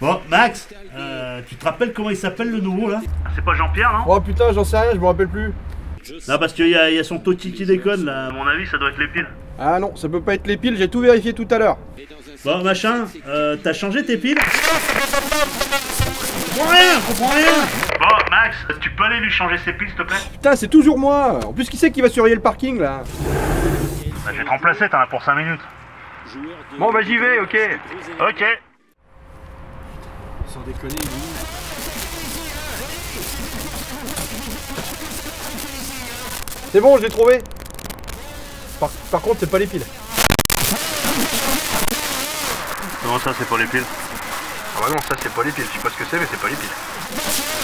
Bon, Max, euh, tu te rappelles comment il s'appelle le nouveau là C'est pas Jean-Pierre, non Oh putain, j'en sais rien, je me rappelle plus. Non, parce qu'il y, a- il y a son Totti qui déconne là. À mon avis, ça doit être les piles. Ah non, ça peut pas être les piles, j'ai tout vérifié tout à l'heure. Bon, machin, euh, t'as changé tes piles Je comprends rien, je comprends rien Bon, Max, tu peux aller lui changer ses piles, s'il te plaît Putain, c'est toujours moi En plus, qui c'est qui va surveiller le parking là Bah, Je vais te remplacer, t'en as pour 5 minutes. Bon, bah j'y vais, ok. Ok. Sans déconner, C'est bon, je l'ai trouvé. Par, par contre, c'est pas les piles. Non, ça, c'est pas les piles. Ah bah non, ça c'est pas les piles. Je sais pas ce que c'est, mais c'est pas les piles.